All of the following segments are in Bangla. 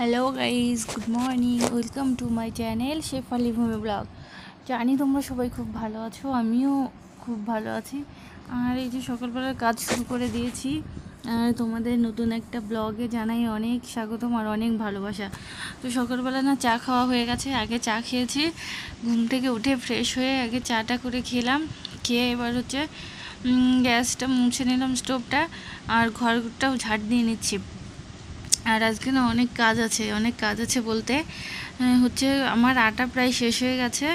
Hello guys good morning welcome to my channel Shefali Bhumi vlog জানি তোমরা সবাই খুব ভালো আছো, আমিও খুব ভালো আছি। আর এই যে সকালবেলার কাজ শুরু করে দিয়েছি আর তোমাদের নতুন একটা ব্লগে জানাই অনেক স্বাগতম আর অনেক ভালোবাসা। তো সকালবেলা না চা খাওয়া হয়ে গেছে, আগে চা খেয়েছি, ঘুম থেকে উঠে ফ্রেশ হয়ে আগে চাটা করে খেলাম, খেয়ে এবার হচ্ছে গ্যাসটা মুছে নিলাম স্টোভটা আর ঘরটাও ঝাড় দিয়ে নিচ্ছি। আর আজকে না অনেক কাজ আছে অনেক কাজ আছে বলতে। হচ্ছে আমার আটা প্রায় শেষ হয়ে গেছে।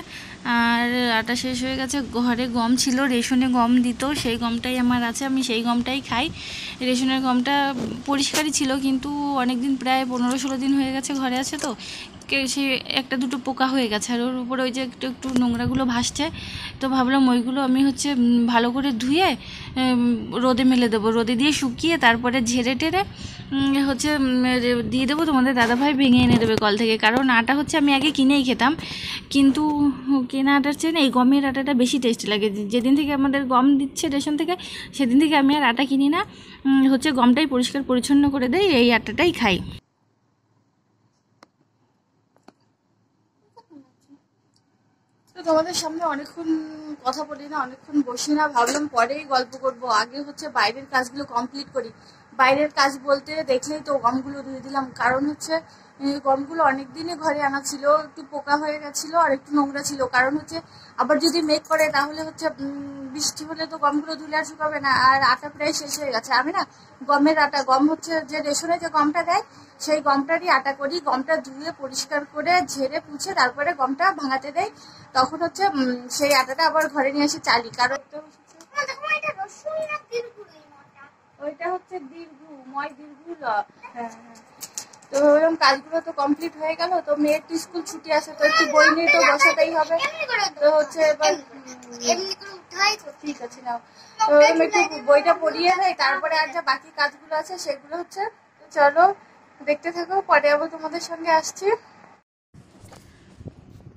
আর আটা শেষ হয়ে গেছে ঘরে গম ছিল, রেশনে গম দিত, সেই গমটাই আমার আছে, আমি সেই গমটাই খাই। রেশনের গমটা পরিষ্কারই ছিল, কিন্তু অনেক দিন প্রায় পনেরো ষোলো দিন হয়ে গেছে ঘরে আছে তো। সে একটা দুটো পোকা হয়ে গেছে, আর ওর উপরে ওই যে একটু একটু নোংরাগুলো ভাসছে। তো ভাবলাম ওইগুলো আমি হচ্ছে ভালো করে ধুয়ে রোদে মেলে দেবো। রোদে দিয়ে শুকিয়ে তারপরে ঝেড়ে টেরে হচ্ছে দিয়ে দেবো তোমাদের দাদাভাই, ভেঙে এনে দেবে কল থেকে। কারণ আটা হচ্ছে আমি আগে কিনেই খেতাম। কিন্তু কেনা আটার চেয়ে এই গমের আটাটা বেশি টেস্টি লাগে। যেদিন থেকে আমাদের গম দিচ্ছে রেশন থেকে, সেদিন থেকে আমি আর আটা কিনি না। হচ্ছে গমটাই পরিষ্কার পরিচ্ছন্ন করে দেয় এই আটাটাই খাই। তোমাদের সামনে অনেকক্ষণ কথা বলি না, অনেকক্ষণ বসি না, ভাবলাম পরেই গল্প করব। আগে হচ্ছে বাইরের কাজগুলো কমপ্লিট করি। বাইরের কাজ বলতে দেখলেই তো গমগুলো ধুয়ে দিলাম। কারণ হচ্ছে গমগুলো অনেক দিনই ঘরে আনা ছিল একটু পোকা হয়ে গেছিল আর একটু নোংরা ছিল। কারণ হচ্ছে আবার যদি মেঘ করে তাহলে হচ্ছে বৃষ্টি হলে তো গমগুলো ধুলে আর শুকাবে না আর আটা প্রায় শেষ হয়ে গেছে। আমি না গমের আটা গম হচ্ছে যে রেশনে যে গমটা দেয় সেই গমটারই আটা করি গমটা ধুয়ে পরিষ্কার করে ঝেড়ে পুছে তারপরে গমটা ভাঙাতে দেয় তখন হচ্ছে সেই আটাটা আবার ঘরে নিয়ে এসে চালি। কারণ ওইটা হচ্ছে দীর্ঘ ময় দীর্ঘ হ্যাঁ হ্যাঁ। তো ওরকম কাজগুলো তো কমপ্লিট হয়ে গেল, তো মেয়ের তো স্কুল ছুটি আছে, তো একটু বই নিয়ে তো বসাতেই হবে। তো হচ্ছে এবার ঠিক আছে, নাও। তো একটু বইটা পড়িয়ে দেয় তারপরে আর যা বাকি কাজগুলো আছে, সেগুলো হচ্ছে চলো দেখতে থাকো, পরে আবার তোমাদের সঙ্গে আসছি।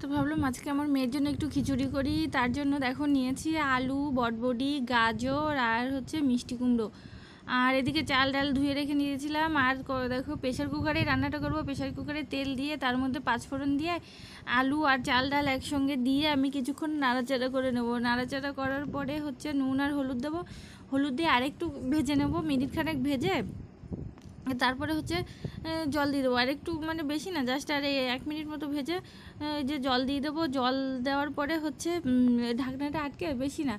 তো ভাবলাম আজকে আমার মেয়ের জন্য একটু খিচুড়ি করি, তার জন্য দেখো নিয়েছি আলু, বটবডি, গাজর আর হচ্ছে মিষ্টি কুমড়ো। আর এদিকে চাল ডাল ধুয়ে রেখে নিয়েছিলাম। আর দেখো প্রেশার কুকারে রান্নাটা করব। প্রেশার কুকারে তেল দিয়ে, তার মধ্যে পাঁচফোড়ন দিয়ে, আলু আর চাল ডাল একসঙ্গে দিয়ে আমি কিছুক্ষণ নাড়াচাড়া করে নেব। নাড়াচাড়া করার পরে হচ্ছে নুন আর হলুদ দেবো। হলুদ দিয়ে আরেকটু ভেজে নেব। মিনিট খানেক ভেজে তারপরে হচ্ছে জল দিয়ে দেবো। আর একটু মানে বেশি না জাস্ট আর এক মিনিট মতো ভেজে যে জল দিয়ে দেবো, জল দেওয়ার পরে হচ্ছে ঢাকনাটা আটকে বেশি না।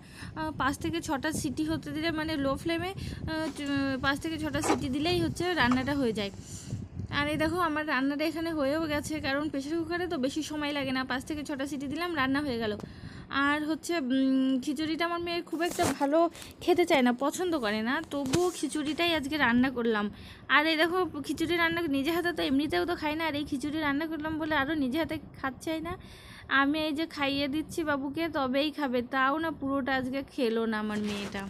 পাঁচ থেকে ছটা সিটি হতে দিলে মানে লো ফ্লেমে পাঁচ থেকে ছটা সিটি দিলেই হচ্ছে রান্নাটা হয়ে যায়। আর এই দেখো, আমার রান্নাটা এখানে হয়েও গেছে, কারণ প্রেশার কুকারে তো বেশি সময় লাগে না। পাঁচ থেকে ছটা সিটি দিলাম, রান্না হয়ে গেল। আর হচ্ছে খিচুড়িটা আমার মেয়ে খুব একটা ভালো খেতে চায় না, পছন্দ করে না, তবুও খিচুড়িটাই আজকে রান্না করলাম। আর এই দেখো, খিচুড়ি রান্না নিজে হাতে তো এমনিতেও তো খাই না, আর এই খিচুড়ি রান্না করলাম বলে আরও নিজে হাতে খাচ্ছাই না। আমি এই যে খাইয়ে দিচ্ছি বাবুকে, তবেই খাবে, তাও না পুরোটা আজকে খেলো না আমার মেয়েটা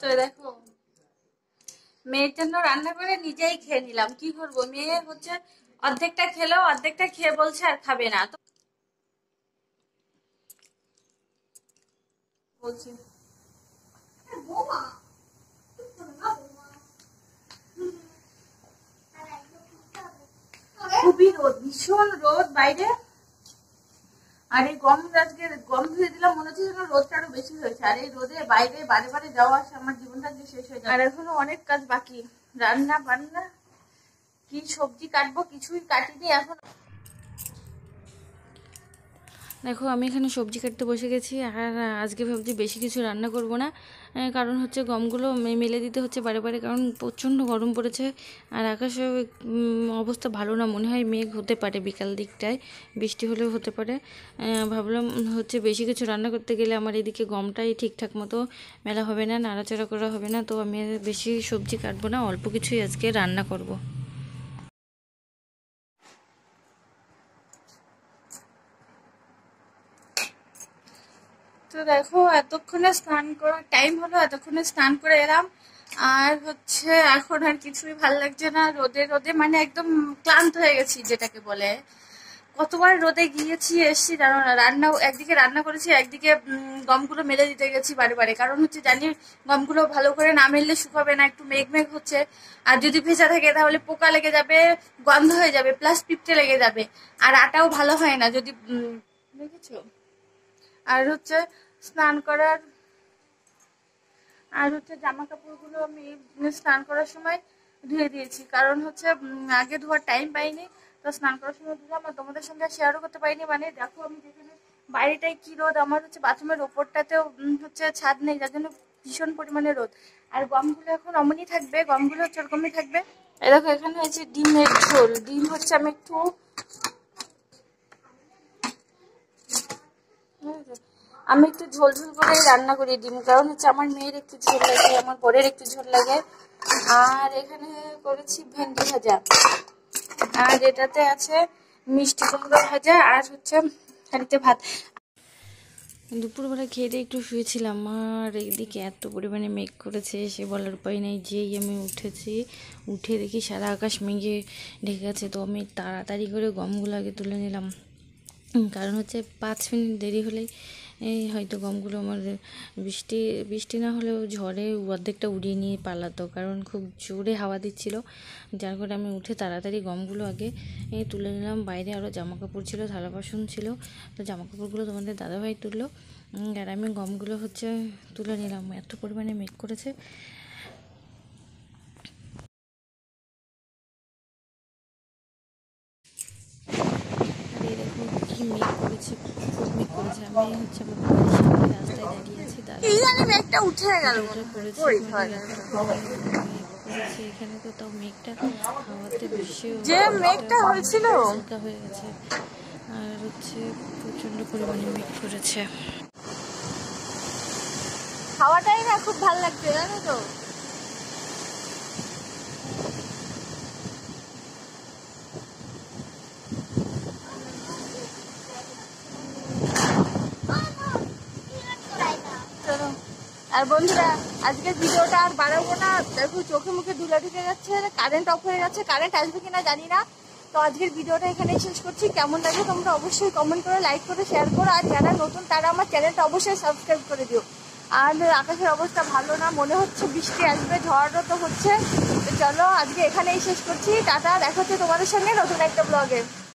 তো দেখো মেয়ের জন্য রান্না করে নিজেই খেয়ে নিলাম। কি করব? মেয়ে হচ্ছে অর্ধেকটা খেলো, অর্ধেকটা খেয়ে বলছে আর খাবে না। তো বলছি খুবই রোদ, ভীষণ রোদ বাইরে। আর এই গম আজকে গম ধুয়ে দিলাম, মনে হচ্ছে যেন রোদটা আরও বেশি হয়েছে। আর এই রোদে বাইরে বারে বারে যাওয়া আসা আমার জীবনটা আজকে শেষ হয়ে যাবে। আর এখনও অনেক কাজ বাকি। রান্না বান্না, কি সবজি কাটবো কিছুই কাটিনি, এখন দেখো, আমি এখানে সবজি কাটতে বসে গেছি, আর আজকে ভাবছি বেশি কিছু রান্না করব না কারণ হচ্ছে গমগুলো মেলে দিতে হচ্ছে বারে বারে, কারণ প্রচণ্ড গরম পড়েছে, আর আকাশে অবস্থা ভালো না, মনে হয় মেঘ হতে পারে বিকাল দিকটায়, বৃষ্টি হলেও হতে পারে ভাবলাম হচ্ছে বেশি কিছু রান্না করতে গেলে আমার এদিকে গমটাই ঠিকঠাক মতো মেলা হবে না, নাড়াচাড়া করা হবে না, তো আমি বেশি সবজি কাটবো না, অল্প কিছুই আজকে রান্না করব। তো দেখো, এতক্ষণে স্নান করার টাইম হলো, এতক্ষণে স্নান করে এলাম। আর হচ্ছে, এখন আর কিছুই ভালো লাগছে না। রোদে রোদে মানে একদম ক্লান্ত হয়ে গেছি, যেটাকে বলে। কতবার রোদে গিয়েছি, এসছি, জানো না। রান্না একদিকে রান্না করেছি, একদিকে গমগুলো মেলে দিতে গেছি বারে বারে। কারণ হচ্ছে, জানি, গমগুলো ভালো করে না মেললে শুকাবে না, একটু মেঘ মেঘ হচ্ছে। আর যদি ভেজা থাকে, তাহলে পোকা লেগে যাবে, গন্ধ হয়ে যাবে প্লাস পিঁপড়ে লেগে যাবে। আর আটাও ভালো হয় না, যদি দেখেছ? আর হচ্ছে স্নান করার, আর হচ্ছে জামা কাপড়গুলো আমি স্নান করার সময় ধুয়ে দিয়েছি। কারণ হচ্ছে আগে ধোয়ার টাইম পাইনি, তো স্নান করার সময় ধুলাম আর তোমাদের সঙ্গে শেয়ারও করতে পারিনি। মানে দেখো, আমি যেখানে বাইরেটাই কি রোদ, আমার হচ্ছে বাথরুমের ওপরটাতেও হচ্ছে ছাদ নেই, যার জন্য ভীষণ পরিমাণে রোদ। আর গমগুলো এখন অমনই থাকবে, গমগুলো হচ্ছে ওরকমই থাকবে। এই দেখো, এখানে হয়েছে ডিমের ঝোল। ডিম হচ্ছে আমি একটু আমি একটু ঝোল ঝোল করেই রান্না করি ডিম, কারণ হচ্ছে আমার মেয়ের একটু ঝোল লাগে, আমার বরের একটু ঝোল লাগে। আর এখানে করেছি ভেন্ডি ভাজা। আর এটাতে আছে মিষ্টি কুমড়ো ভাজা আর হচ্ছে হাঁড়িতে ভাত। দুপুরবেলা খেয়ে দিয়ে একটু শুয়েছিলাম, আর এদিকে এত পরিমাণে মেঘ করেছে, সে বলার উপায় নেই, যেই আমি উঠেছি, উঠে দেখি সারা আকাশ মেঘে ঢেকে গেছে তো আমি তাড়াতাড়ি করে গমগুলো আগে তুলে নিলাম। কারণ হচ্ছে পাঁচ মিনিট দেরি হলেই এই হয়তো গমগুলো আমার বৃষ্টি বৃষ্টি না হলেও ঝড়ে অর্ধেকটা উড়িয়ে নিয়ে পালাতো। কারণ খুব জোরে হাওয়া দিচ্ছিল। যার করে আমি উঠে তাড়াতাড়ি গমগুলো আগে তুলে নিলাম। বাইরে আরও জামা কাপড় ছিল থালা বাসন ছিল। তো জামা কাপড়গুলো তোমাদের দাদাভাই তুললো। আর আমি গমগুলো হচ্ছে তুলে নিলাম। এত পরিমাণে মেঘ করেছে আর এই দেখো কি মেঘ করেছে করেছে আমি হচ্ছে আমার রাস্তায় দাঁড়িয়ে আছি দাদা কি জানি মেঘটা উঠে গেল এটা করেছে ওই হয়। দেখো, মেঘ করেছে এখানে তো তাও মেঘটা হাওয়াতে বেশি যে মেঘটা হয়েছিল হালকা হয়ে গেছে আর হচ্ছে প্রচণ্ড পরিমাণে মেঘ করেছে হাওয়াটাই না খুব ভালো লাগছে জানো তো চলো। আর বন্ধুরা, আজকের ভিডিওটা আর বাড়াবো না। দেখো, চোখে মুখে ধুলা ঢুকে যাচ্ছে কারেন্ট অফ হয়ে যাচ্ছে কারেন্ট আসবে কিনা জানি না। তো আজকের ভিডিওটা এখানেই শেষ করছি। কেমন লাগে তোমরা অবশ্যই কমেন্ট করে লাইক করে শেয়ার করো। আর যারা নতুন, তারা আমার চ্যানেলটা অবশ্যই সাবস্ক্রাইব করে দিও। আর আকাশের অবস্থা ভালো না, মনে হচ্ছে বৃষ্টি আসবে, ঝড়ও তো হচ্ছে। তো চলো, আজকে এখানেই শেষ করছি। টাটা, দেখা হচ্ছে তোমাদের সঙ্গে নতুন একটা ব্লগে